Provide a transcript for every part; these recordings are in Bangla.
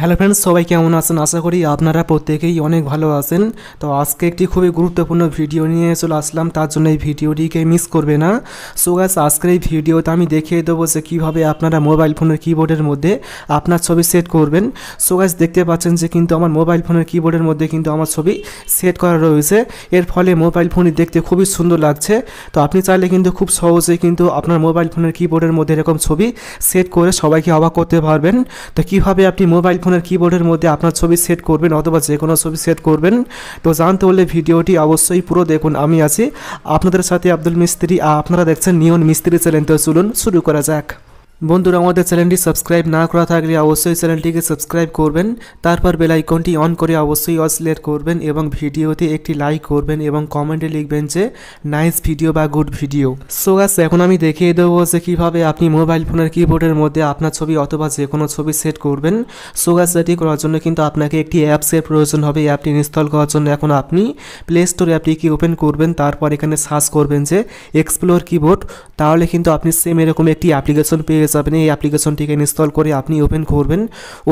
হ্যালো ফ্রেন্ডস সবাই কেমন আছেন? আশা করি আপনারা প্রত্যেকেই অনেক ভালো আছেন। তো আজকে একটি খুবই গুরুত্বপূর্ণ ভিডিও নিয়ে চলে আসলাম। তার জন্য এই ভিডিওটিকে মিস করবে না। সো গাছ আজকের এই ভিডিওতে আমি দেখিয়ে দেবো যে কীভাবে আপনারা মোবাইল ফোনের কিবোর্ডের মধ্যে আপনার ছবি সেট করবেন। সো গাছ দেখতে পাচ্ছেন যে কিন্তু আমার মোবাইল ফোনের কিবোর্ডের মধ্যে কিন্তু আমার ছবি সেট করা রয়েছে। এর ফলে মোবাইল ফোনটি দেখতে খুবই সুন্দর লাগছে। তো আপনি চাইলে কিন্তু খুব সহজেই কিন্তু আপনার মোবাইল ফোনের কিবোর্ডের মধ্যে এরকম ছবি সেট করে সবাইকে অবাক করতে পারবেন। তো কীভাবে আপনি মোবাইল ফোনের কিবোর্ডের মধ্যে আপনার ছবি সেট করবেন অথবা যে কোনো ছবি সেট করবেন। তো জানতে হলে ভিডিওটি অবশ্যই পুরো দেখুন, আমি আছি। আপনাদের সাথে আব্দুল মিস্ত্রি আপনারা দেখছেন নিয়ন মিস্ত্রি চ্যানেল। তো চলুন শুরু করা যাক। বন্ধুরা, আমাদের চ্যানেলটি সাবস্ক্রাইব না করা থাকলে অবশ্যই চ্যানেলটিকে সাবস্ক্রাইব করবেন। তারপর বেল আইকনটি অন করে অবশ্যই অসলেট করবেন এবং ভিডিওতে একটি লাইক করবেন এবং কমেন্টে লিখবেন যে, নাইস ভিডিও বা গুড ভিডিও। সো গাছ এখন আমি দেখিয়ে দেবো যে কীভাবে আপনি মোবাইল ফোনের কিবোর্ডের মধ্যে আপনার ছবি অথবা যে কোনো ছবি সেট করবেন। সো গাছ এটি করার জন্য কিন্তু আপনাকে একটি অ্যাপসের প্রয়োজন হবে। অ্যাপটি ইনস্টল করার জন্য এখন আপনি প্লে স্টোর অ্যাপটিকে ওপেন করবেন। তারপর এখানে সার্চ করবেন যে এক্সপ্লোর কিবোর্ড তাহলে কিন্তু আপনি সেম এরকম একটি অ্যাপ্লিকেশন পেয়ে যাবেন এই অ্যাপ্লিকেশনটিকে ইনস্টল করে আপনি ওপেন করবেন।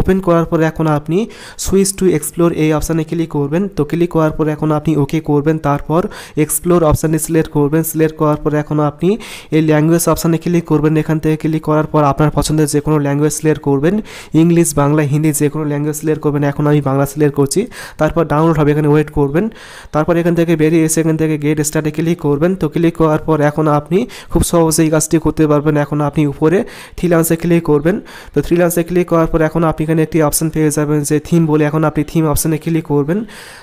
ওপেন করার পরে এখন আপনি সুইচ টু এক্সপ্লোর এই অপশানে ক্লিক করবেন। তো ক্লিক করার পরে এখন আপনি ওকে করবেন। তারপর এক্সপ্লোর অপশানে সিলেক্ট করবেন। সিলেক্ট করার পরে এখন আপনি এই ল্যাঙ্গুয়েজ অপশানে ক্লিক করবেন। এখান থেকে ক্লিক করার পর আপনার পছন্দের যে কোনো ল্যাঙ্গুয়েজ সিলেক্ট করবেন। ইংলিশ বাংলা, হিন্দি যে কোনো ল্যাঙ্গুয়েজ সিলেক্ট করবেন। এখন আমি বাংলা সিলেক্ট করছি। তারপর ডাউনলোড হবে এখানে ওয়েট করবেন। তারপর এখান থেকে বেরিয়ে এসে এখান থেকে গেট স্টার্টে ক্লিক করবেন। তো ক্লিক করার পর এখন আপনি খুব সহজেই কাজটি করতে পারবেন। এখন আপনি উপরে থ্রি লান্সে ক্লিক করবেন। তো থ্রি লান্সে ক্লিক করার পর এখন আপনি এখানে একটি অপশান পেয়ে যাবেন যে থিম বলে এখন আপনি থিম অপশানে ক্লিক করবেন।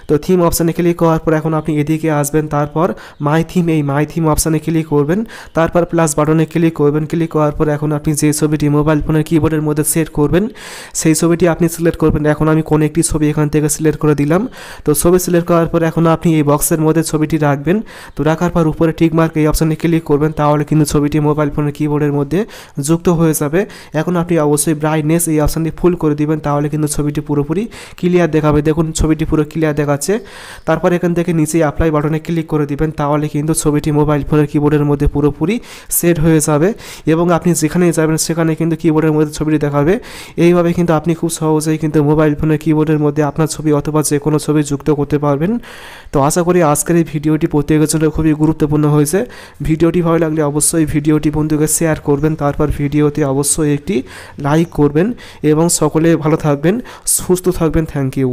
তো থিম অপশানে ক্লিক করার পর এখন আপনি এদিকে আসবেন, তারপর মাই থিম এই মাই থিম অপশানে ক্লিক করবেন। তারপর প্লাস বাটনে ক্লিক করবেন। ক্লিক করার পর এখন আপনি যে ছবিটি মোবাইল ফোনের কিবোর্ডের মধ্যে সেট করবেন, সেই ছবিটি আপনি সিলেক্ট করবেন। এখন আমি কোন একটি ছবি এখান থেকে সিলেক্ট করে দিলাম। তো ছবি সিলেক্ট করার পর এখন আপনি এই বক্সের মধ্যে ছবিটি রাখবেন। তো রাখার পর উপরে টিকমার্ক এই অপশানে ক্লিক করবেন। তাহলে কিন্তু ছবিটি মোবাইল ফোনের কিবোর্ডের মধ্যে যুক্ত হয়ে যাবে। এখন আপনি অবশ্যই ব্রাইটনেস এই অপশানটি ফুল করে দিবেন, তাহলে কিন্তু ছবিটি পুরোপুরি ক্লিয়ার দেখাবে। দেখুন, ছবিটি পুরো ক্লিয়ার দেখাচ্ছে। তারপর এখান থেকে নিচে অ্যাপ্লাই বাটনে ক্লিক করে দিবেন, তাহলে কিন্তু ছবিটি মোবাইল ফোনের কিবোর্ডের মধ্যে পুরোপুরি সেট হয়ে যাবে। এবং আপনি যেখানে যাবেন, সেখানে কিন্তু কিবোর্ডের মধ্যে ছবিটি দেখাবে। এইভাবে কিন্তু আপনি খুব সহজেই কিন্তু মোবাইল ফোনের কিবোর্ডের মধ্যে আপনার ছবি অথবা যে কোনো ছবি যুক্ত করতে পারবেন। তো আশা করি আজকের এই ভিডিওটি প্রত্যেকের জন্য খুবই গুরুত্বপূর্ণ হয়েছে। ভিডিওটি ভালো লাগলে অবশ্যই ভিডিওটি বন্ধুকে শেয়ার করবেন, তারপর ভিডিওতে অবশ্যই একটি লাইক করবেন এবং সকলে ভালো থাকবেন সুস্থ থাকবেন থ্যাংক ইউ